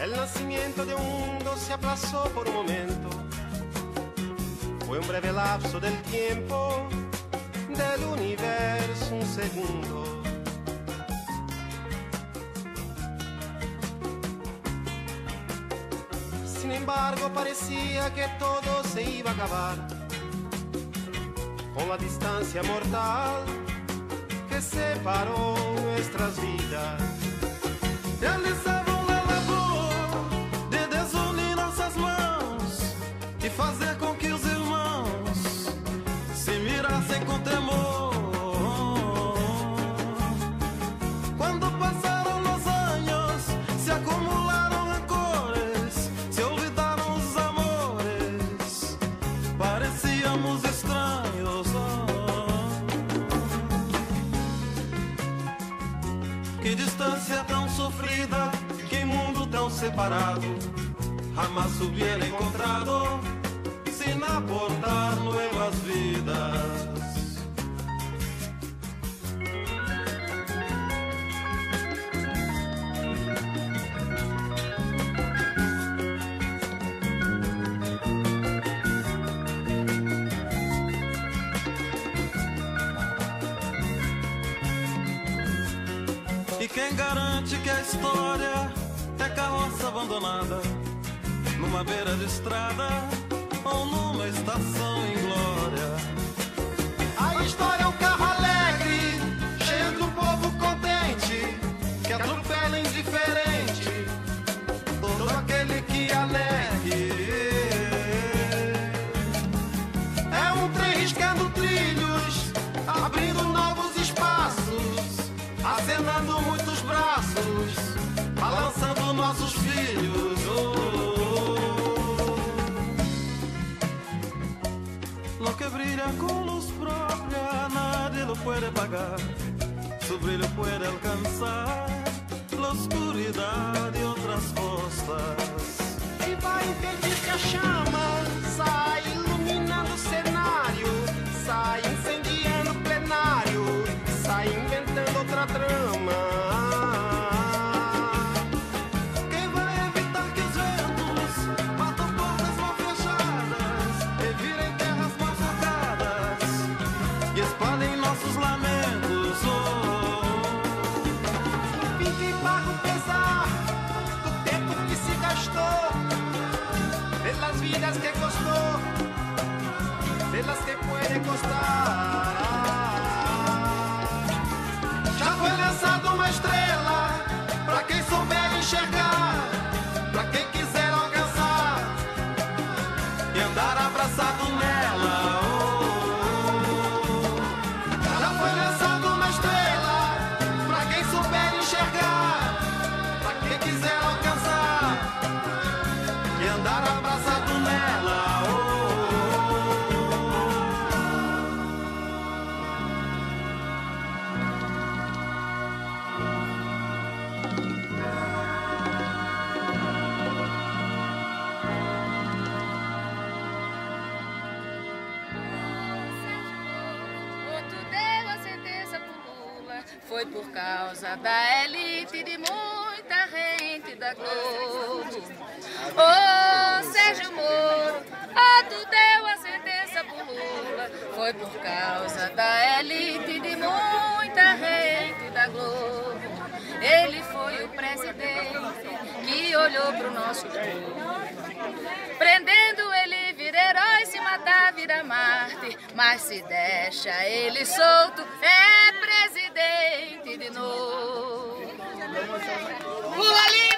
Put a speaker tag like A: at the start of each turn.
A: El nacimiento de un mundo se aplazó por un momento. Fue un breve lapso del tiempo, del universo un segundo. Sin embargo, parecía que todo se iba a acabar con la distancia mortal que separó nuestras vidas.
B: Realizavam separado, jamás hubiera encontrado quem garante que a história é carroça abandonada numa beira de estrada ou numa estação em glória?
A: A história é um carro alegre, cheio um povo contente, que atropela indiferente todo aquele que alegue. Nossos filhos.
B: Lo que brilla con luz propia nadie lo puede pagar. Su brillo puede alcanzar la oscuridad de otras costas.
A: E vai impedir que a chama puede costar. Foi
C: por causa da elite de muita gente da Globo. Ô Sérgio Moro, outro deu a sentença pro Lula. Foi por causa da elite de muita gente da Globo. Ele foi o presidente que olhou pro nosso povo. Prendendo ele vira herói, se matar vira Marte. Mas se deixa ele solto, Lula livre!